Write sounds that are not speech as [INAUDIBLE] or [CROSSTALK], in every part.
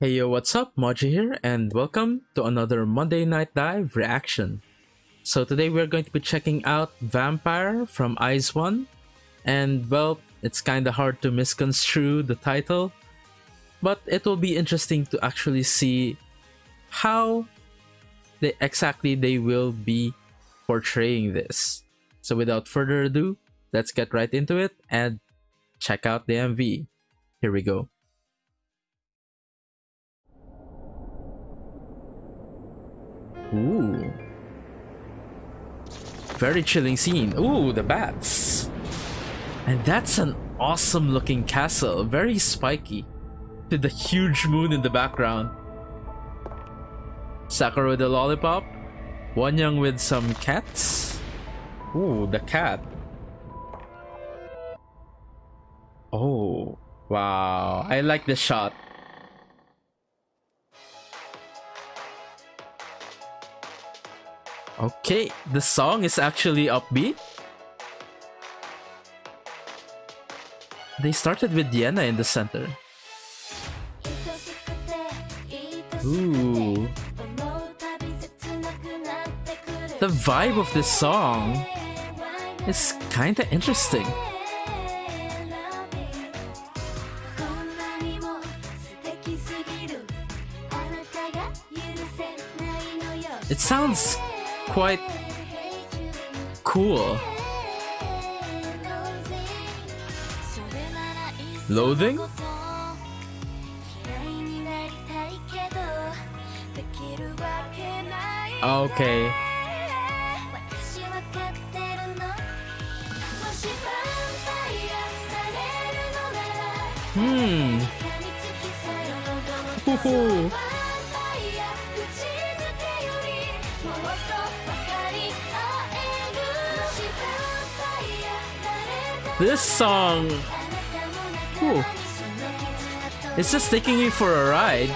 Hey yo, what's up? Moji here, and welcome to another Monday Night Dive reaction. So today we're going to be checking out Vampire from IZ*ONE and well, it's kinda hard to misconstrue the title, but it will be interesting to actually see how they exactly they will be portraying this. So without further ado, let's get right into it and check out the MV. Here we go. Ooh. Very chilling scene. Ooh, the bats. And that's an awesome looking castle. Very spiky. With the huge moon in the background. Sakura with a lollipop. Wonyoung with some cats. Ooh, the cat. Oh, wow. I like the shot. Okay, the song is actually upbeat. They started with Diana in the center. Ooh. The vibe of this song is kinda interesting. It sounds quite cool. Loathing? Okay. Hmm. This song... Ooh. It's just taking me for a ride.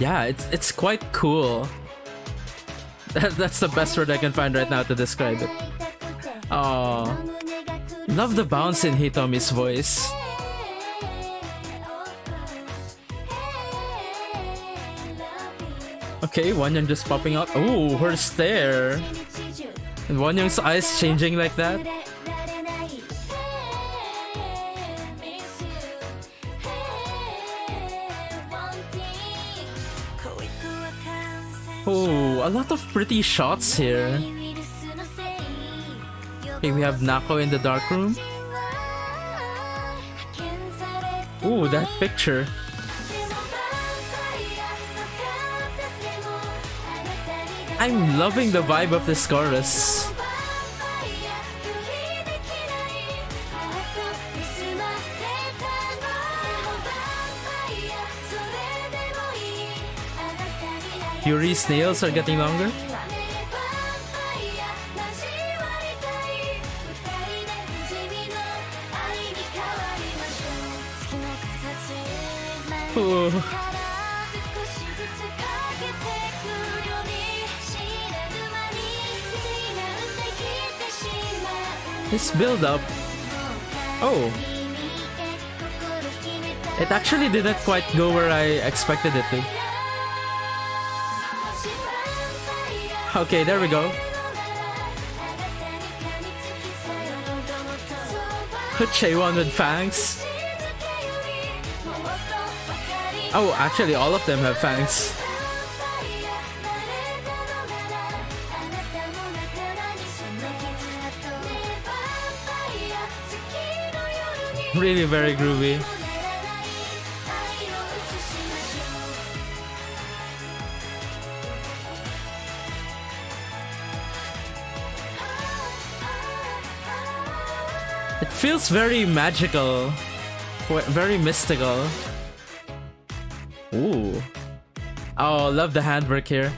Yeah, it's it's quite cool. [LAUGHS] That's the best word I can find right now to describe it. Oh, love the bounce in Hitomi's voice. Okay, Wonyoung just popping out. Oh, her stare. And Wonyoung's eyes changing like that. Oh, a lot of pretty shots here. Okay, we have Nako in the dark room. Oh, that picture. I'm loving the vibe of this chorus. Yuri's nails are getting longer. Ooh. This build up. Oh. It actually didn't quite go where I expected it to. Okay, there we go. Chaewon with fangs. Oh, actually all of them have fangs. [LAUGHS] Really very groovy. It feels very magical, very mystical. Ooh. Oh, love the handwork here.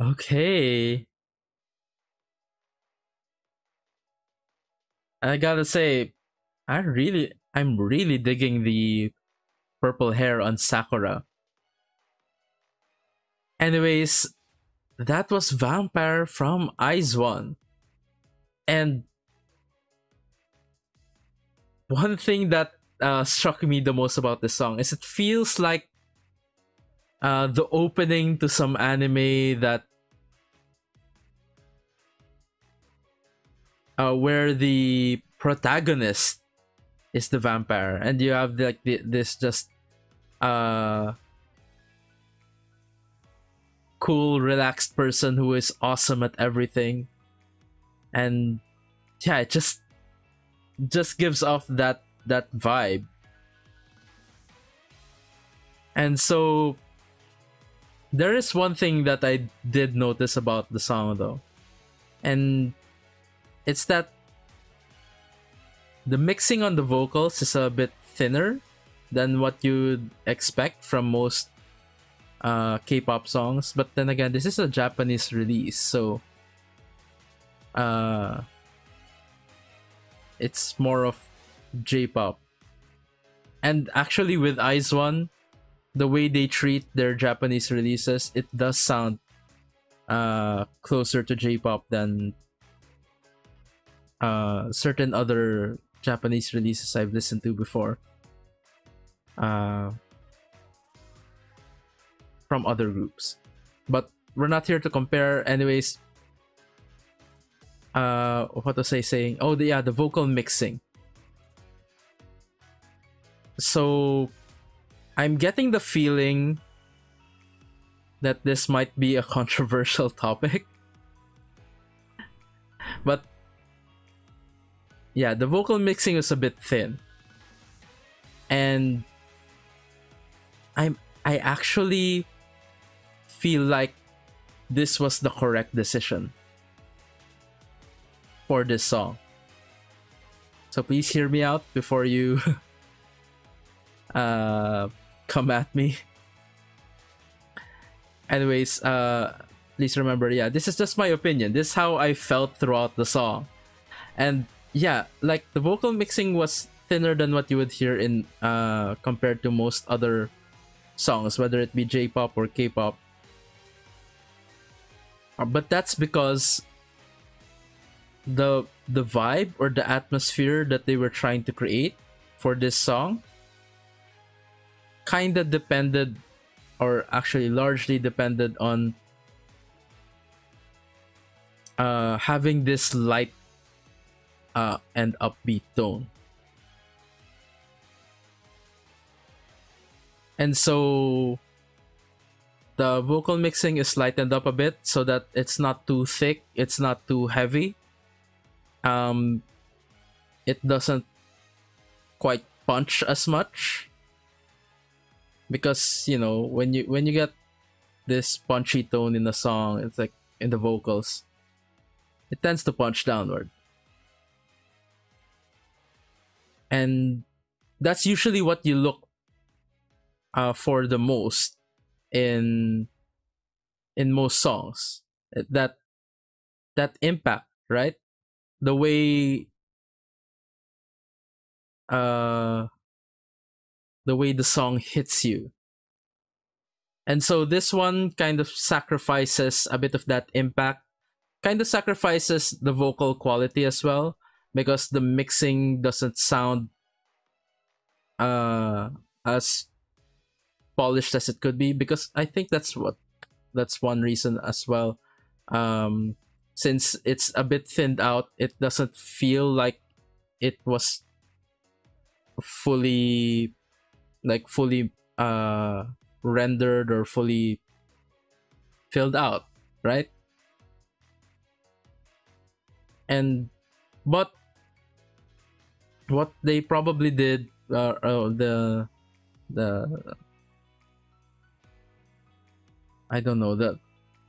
Okay. I gotta say, I really, I'm really digging the purple hair on Sakura. Anyways, that was Vampire from IZ*ONE. And one thing that uh, struck me the most about this song is it feels like uh, the opening to some anime that uh, where the protagonist is the vampire. And you have like the, this just uh cool relaxed person who is awesome at everything. And yeah it just just gives off that that vibe. And so there is one thing that i did notice about the song though. And it's that the mixing on the vocals is a bit thinner than what you'd expect from most uh, K-pop songs. But then again, this is a Japanese release, so uh, it's more of J-pop. And actually, with IZ*ONE, the way they treat their Japanese releases, it does sound uh, closer to J-pop than uh, certain other Japanese releases I've listened to before. Uh, from other groups. But we're not here to compare anyways. Uh what was I saying? Oh the, yeah, the vocal mixing. So I'm getting the feeling that this might be a [LAUGHS] controversial topic. but yeah, the vocal mixing is a bit thin. And I'm I actually feel like this was the correct decision for this song. So please hear me out before you [LAUGHS] uh come at me. Anyways, uh please remember, yeah, this is just my opinion. This is how I felt throughout the song. And yeah, like the vocal mixing was thinner than what you would hear in uh compared to most other songs, whether it be J-pop or K-pop. Uh, but that's because the the vibe or the atmosphere that they were trying to create for this song kind of depended or actually largely depended on uh, having this light uh, and upbeat tone. And so the vocal mixing is lightened up a bit so that it's not too thick, it's not too heavy. Um, it doesn't quite punch as much because you know when you when you get this punchy tone in the song, it's like in the vocals, it tends to punch downward. And that's usually what you look uh, for the most in in most songs. That that impact right? The way uh the way the song hits you. And so this one kind of sacrifices a bit of that impact kind of sacrifices the vocal quality as well because the mixing doesn't sound uh as polished as it could be because I think that's what that's one reason as well. Um since it's a bit thinned out, it doesn't feel like it was fully like fully uh rendered or fully filled out, right? And but what they probably did uh, uh, the the I don't know the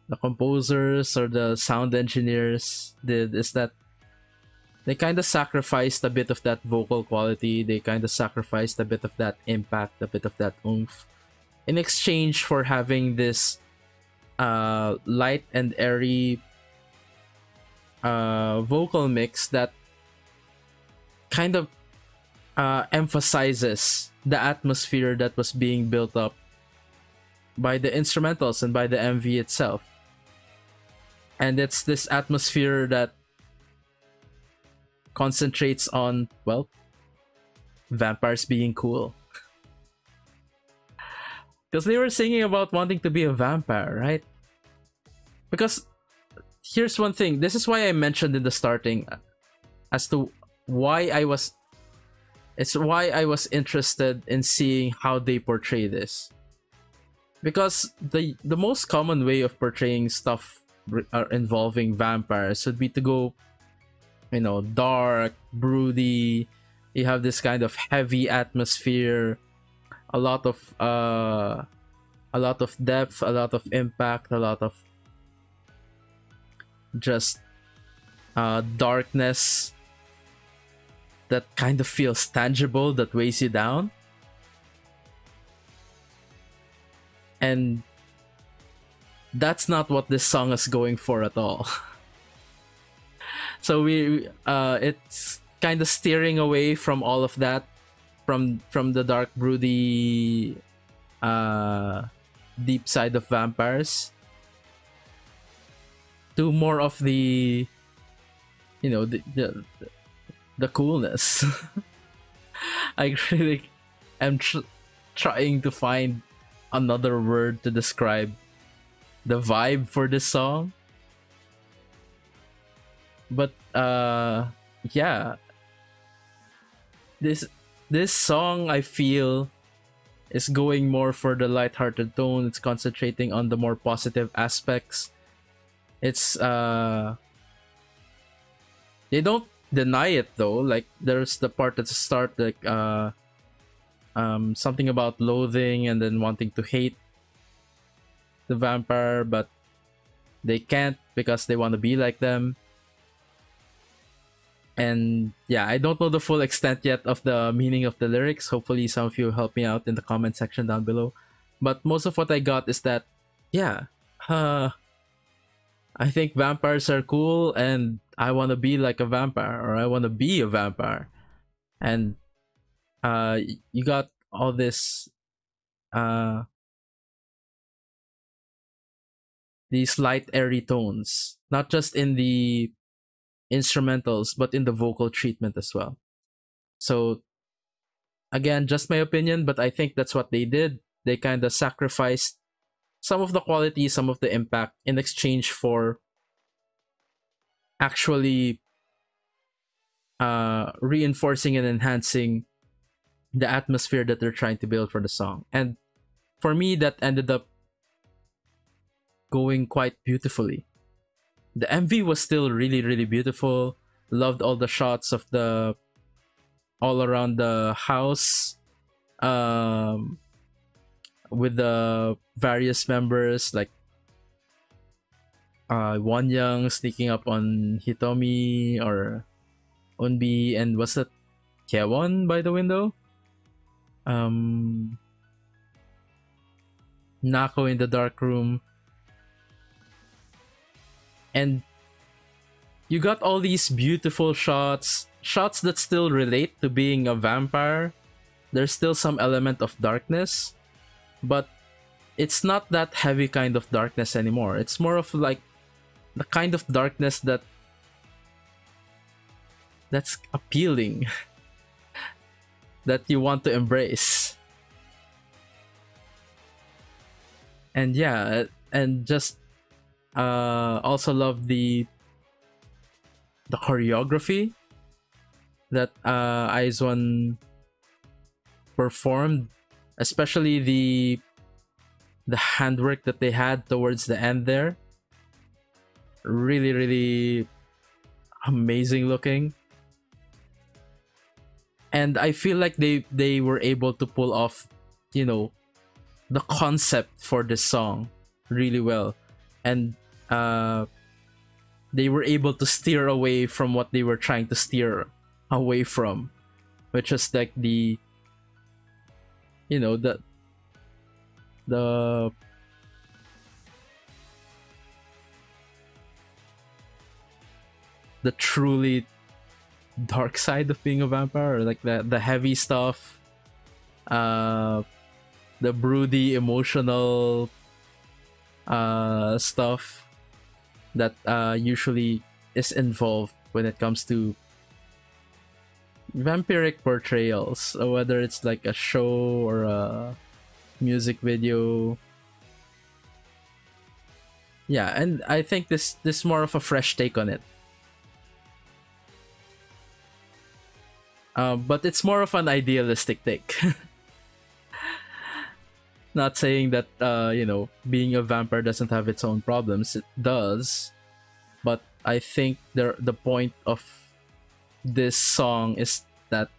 the composers or the sound engineers did is that they kind of sacrificed a bit of that vocal quality. They kind of sacrificed a bit of that impact, a bit of that oomph, in exchange for having this uh, light and airy uh, vocal mix that kind of uh, emphasizes the atmosphere that was being built up by the instrumentals and by the MV itself. and it's this atmosphere that concentrates on well vampires being cool. [LAUGHS] Because they were singing about wanting to be a vampire right? Because here's one thing. This is why i mentioned in the starting as to why i was it's why i was interested in seeing how they portray this. Because the the most common way of portraying stuff uh, involving vampires would be to go you know dark broody. You have this kind of heavy atmosphere a lot of uh a lot of depth a lot of impact a lot of just uh darkness that kind of feels tangible that weighs you down. And that's not what this song is going for at all. [LAUGHS] So we uh it's kind of steering away from all of that from from the dark broody uh deep side of vampires to more of the you know the the, the coolness. [LAUGHS] I really am tr- trying to find another word to describe the vibe for this song. But uh yeah. This this song i feel is going more for the light-hearted tone. It's concentrating on the more positive aspects. It's uh they don't deny it though. Like there's the part at the start like uh um something about loathing and then wanting to hate the vampire but they can't because they want to be like them. And yeah i don't know the full extent yet of the meaning of the lyrics. Hopefully some of you help me out in the comment section down below. But most of what i got is that yeah uh, i think vampires are cool and i want to be like a vampire or i want to be a vampire. And uh you got all this uh these light airy tones not just in the instrumentals but in the vocal treatment as well. So again just my opinion but i think that's what they did. They kind of sacrificed some of the quality some of the impact in exchange for actually uh reinforcing and enhancing the atmosphere that they're trying to build for the song and for me that ended up going quite beautifully the MV was still really really beautiful. Loved all the shots of the all around the house um with the various members like uh Wonyoung sneaking up on Hitomi or Eunbi and was that? Hyewon by the window? Um Nako in the dark room. And you got all these beautiful shots shots that still relate to being a vampire. There's still some element of darkness but it's not that heavy kind of darkness anymore. It's more of like the kind of darkness that that's appealing [LAUGHS] that you want to embrace and yeah and just uh, also love the the choreography that uh, IZ*ONE performed, especially the the handwork that they had towards the end there. Really, really amazing looking. And I feel like they they were able to pull off, you know, the concept for this song really well and uh, they were able to steer away from what they were trying to steer away from, which is like the you know the the the truly dark side of being a vampire like the the heavy stuff uh the broody emotional uh, stuff that uh, usually is involved when it comes to vampiric portrayals, whether it's like a show or a music video. Yeah, and I think this this is more of a fresh take on it. Uh, but it's more of an idealistic take. [LAUGHS] Not saying that uh, you know being a vampire doesn't have its own problems. It does, but I think the the point of this song is that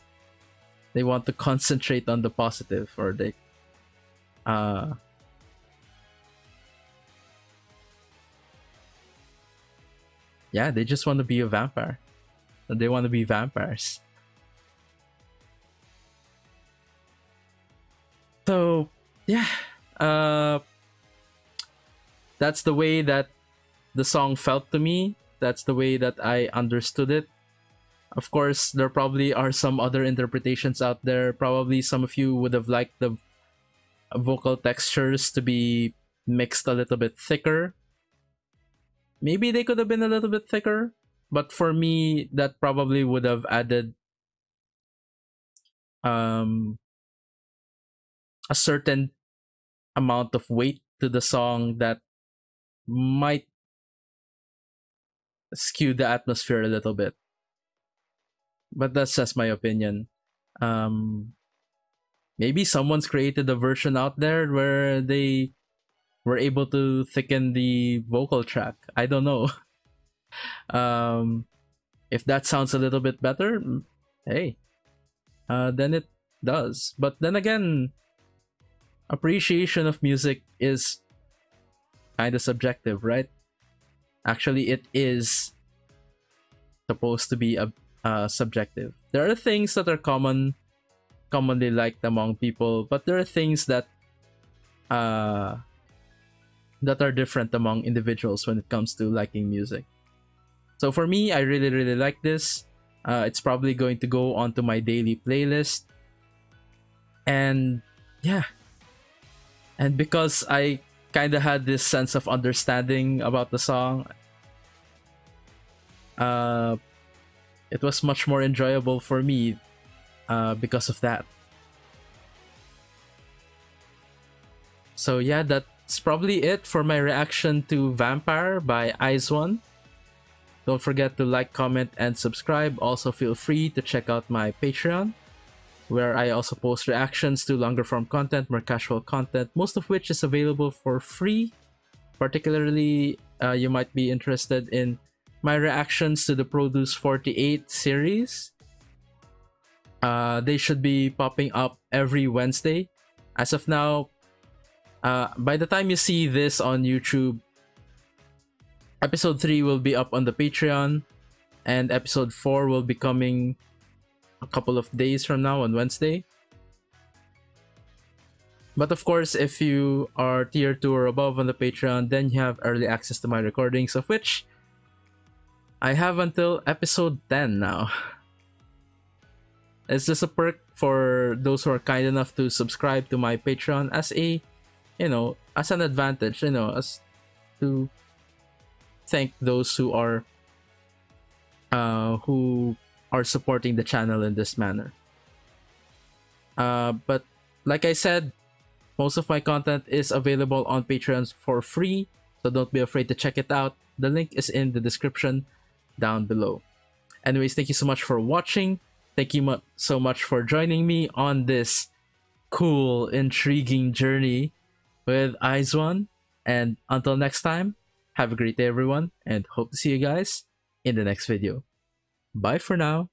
they want to concentrate on the positive, or they, uh, yeah, they just want to be a vampire. They want to be vampires. Uh, that's the way that the song felt to me. That's the way that I understood it. Of course, there probably are some other interpretations out there. Probably some of you would have liked the vocal textures to be mixed a little bit thicker. Maybe they could have been a little bit thicker, but for me, that probably would have added um, a certain amount of weight to the song that might skew the atmosphere a little bit. But that's just my opinion. Um, maybe someone's created a version out there where they were able to thicken the vocal track. I don't know. [LAUGHS] um, if that sounds a little bit better, hey, uh, then it does. But then again, appreciation of music is kind of subjective, right? Actually, it is supposed to be a uh, subjective. There are things that are common, commonly liked among people, but there are things that uh, that are different among individuals when it comes to liking music. So for me, I really really like this. Uh, it's probably going to go onto my daily playlist, and yeah, and because I kind of had this sense of understanding about the song, uh, it was much more enjoyable for me uh, because of that. So yeah, that's probably it for my reaction to Vampire by IZ*ONE. Don't forget to like, comment, and subscribe. Also, feel free to check out my Patreon where I also post reactions to longer form content, more casual content, most of which is available for free. Particularly, uh, you might be interested in my reactions to the Produce 48 series. Uh, they should be popping up every Wednesday. As of now, uh, by the time you see this on YouTube, episode 3 will be up on the Patreon, and episode 4 will be coming a couple of days from now on Wednesday. But of course, if you are tier 2 or above on the Patreon, then you have early access to my recordings, of which I have until episode 10 now. It's just a perk for those who are kind enough to subscribe to my Patreon as a, you know, as an advantage, you know, as to thank those who are, uh, who are supporting the channel in this manner. Uh, but like I said, most of my content is available on Patreon for free, so don't be afraid to check it out. The link is in the description down below. Anyways, thank you so much for watching. Thank you mu so much for joining me on this cool, intriguing journey with IZ*ONE. And until next time, have a great day, everyone, and hope to see you guys in the next video. Bye for now.